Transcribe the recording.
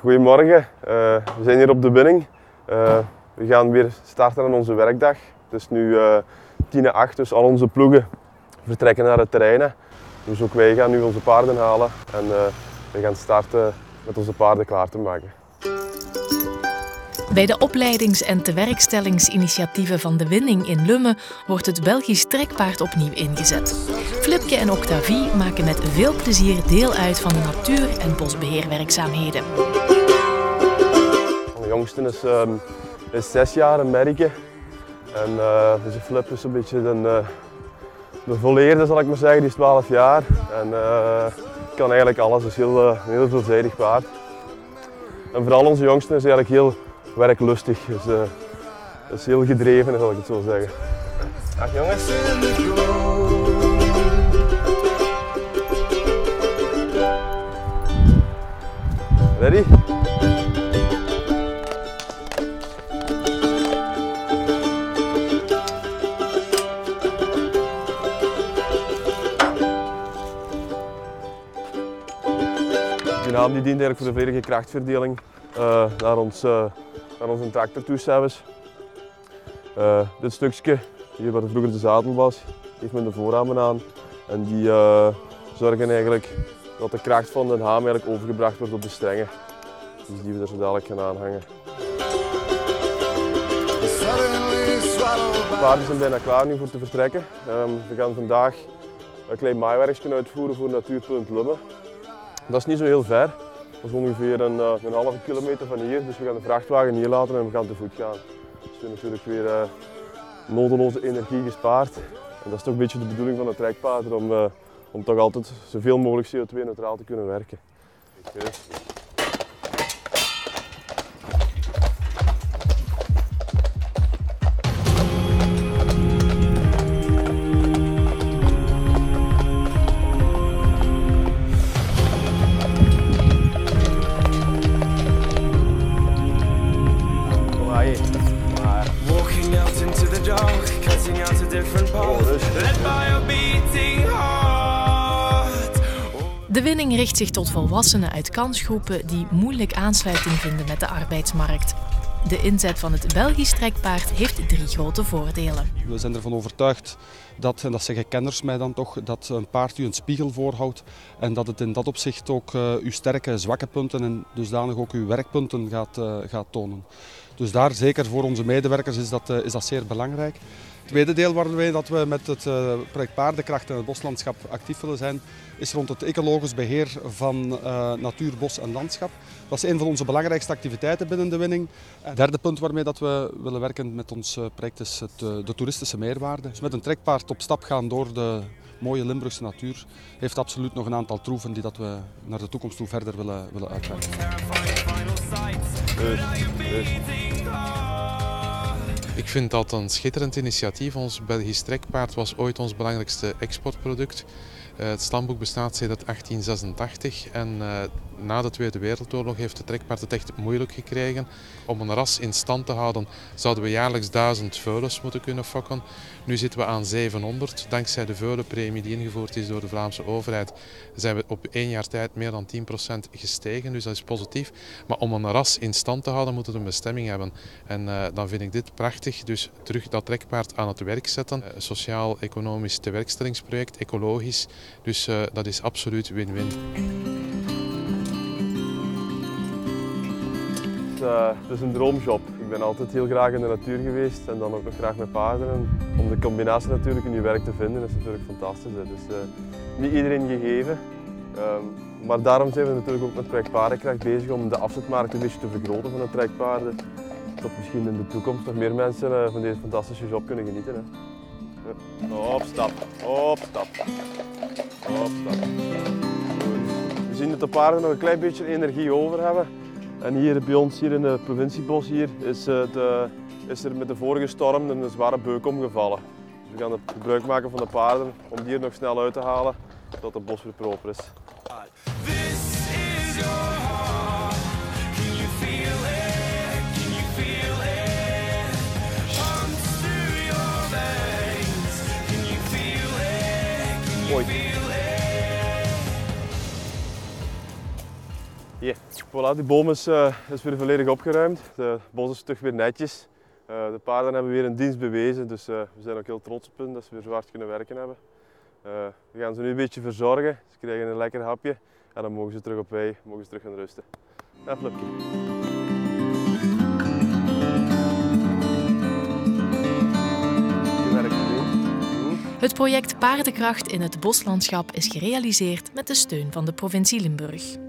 Goedemorgen, uh, we zijn hier op de winning. Uh, we gaan weer starten aan onze werkdag. Het is nu uh, 10 8, dus al onze ploegen vertrekken naar het terrein. Dus ook wij gaan nu onze paarden halen en we gaan starten met onze paarden klaar te maken. Bij de opleidings- en tewerkstellingsinitiatieven van de Winning in Lummen wordt het Belgisch trekpaard opnieuw ingezet. Flipke en Octavie maken met veel plezier deel uit van de natuur- en bosbeheerwerkzaamheden. De jongste is, um, is zes jaar, een merkje. En uh, deze Flip is een beetje de, uh, de volleerde, zal ik maar zeggen. Die is 12 jaar en uh, kan eigenlijk alles. is heel, een heel veelzijdig paard. En vooral onze jongste is eigenlijk heel werklustig. Dus, uh, is heel gedreven, zal ik het zo zeggen. Dag jongens. Ready? Die naam die dient eigenlijk voor de volledige krachtverdeling uh, naar, ons, uh, naar onze tractortoeservice. Uh, dit stukje, hier waar vroeger de zadel was, heeft men de voorramen aan. En die zorgen eigenlijk dat de kracht van de haam eigenlijk overgebracht wordt op de strengen. Dus die we er zo dadelijk gaan aanhangen. De paarden zijn bijna klaar nu voor te vertrekken. Um, we gaan vandaag een klein maaiwerkje uitvoeren voor Natuurpunt Lummen. Dat is niet zo heel ver. Dat is ongeveer een, uh, een halve kilometer van hier, dus we gaan de vrachtwagen hier laten en we gaan te voet gaan. Dus we hebben natuurlijk weer uh, nodeloze energie gespaard. En dat is toch een beetje de bedoeling van de trekpaard, om, uh, om toch altijd zoveel mogelijk CO2-neutraal te kunnen werken. De winning richt zich tot volwassenen uit kansgroepen die moeilijk aansluiting vinden met de arbeidsmarkt. De inzet van het Belgisch trekpaard heeft drie grote voordelen. We zijn ervan overtuigd dat, en dat zeggen kenners mij dan toch, dat een paard u een spiegel voorhoudt en dat het in dat opzicht ook uh, uw sterke en zwakke punten en dusdanig ook uw werkpunten gaat, uh, gaat tonen. Dus daar, zeker voor onze medewerkers, is dat, uh, is dat zeer belangrijk. Het tweede deel waar wij dat we met het project Paardenkracht in het boslandschap actief willen zijn, is rond het ecologisch beheer van uh, natuur, bos en landschap. Dat is een van onze belangrijkste activiteiten binnen de winning. Het derde punt waarmee dat we willen werken met ons project is het, de toeristische meerwaarde. Dus met een trekpaard op stap gaan door de mooie Limburgse natuur heeft absoluut nog een aantal troeven die dat we naar de toekomst toe verder willen, willen uitwerken. Ik vind dat een schitterend initiatief. Ons Belgisch trekpaard was ooit ons belangrijkste exportproduct. Het stamboek bestaat sinds 1886 en uh, na de Tweede Wereldoorlog heeft de trekpaard het echt moeilijk gekregen. Om een ras in stand te houden zouden we jaarlijks 1000 veulens moeten kunnen fokken. Nu zitten we aan 700. Dankzij de veulenpremie die ingevoerd is door de Vlaamse overheid zijn we op één jaar tijd meer dan 10% gestegen. Dus dat is positief. Maar om een ras in stand te houden moet het een bestemming hebben. En uh, dan vind ik dit prachtig. Dus terug dat trekpaard aan het werk zetten. Uh, Sociaal-economisch tewerkstellingsproject, ecologisch. Dus uh, dat is absoluut win-win. Uh, het is een droomjob. Ik ben altijd heel graag in de natuur geweest en dan ook nog graag met paarden. En om de combinatie natuurlijk in je werk te vinden is natuurlijk fantastisch. Hè. Dus uh, niet iedereen gegeven. Um, maar daarom zijn we natuurlijk ook met project Paardenkracht bezig om de afzetmarkt een beetje te vergroten van de trekpaarden. Dat misschien in de toekomst nog meer mensen uh, van deze fantastische job kunnen genieten. Hè. Ja. Opstap, opstap, opstap. We zien dat de paarden nog een klein beetje energie over hebben. En hier bij ons hier in het provinciebos hier, is, het, uh, is er met de vorige storm een zware beuk omgevallen. Dus we gaan het gebruik maken van de paarden om die er nog snel uit te halen, zodat het bos weer proper is. Yeah. Voilà, die boom is, uh, is weer volledig opgeruimd. De bos is terug weer netjes. Uh, de paarden hebben weer een dienst bewezen, dus uh, we zijn ook heel trots op hen dat ze weer zo hard kunnen werken hebben. we gaan ze nu een beetje verzorgen. Ze krijgen een lekker hapje en dan mogen ze terug op wei, mogen ze terug gaan rusten. Ja, Flipje. Het project Paardenkracht in het boslandschap is gerealiseerd met de steun van de provincie Limburg.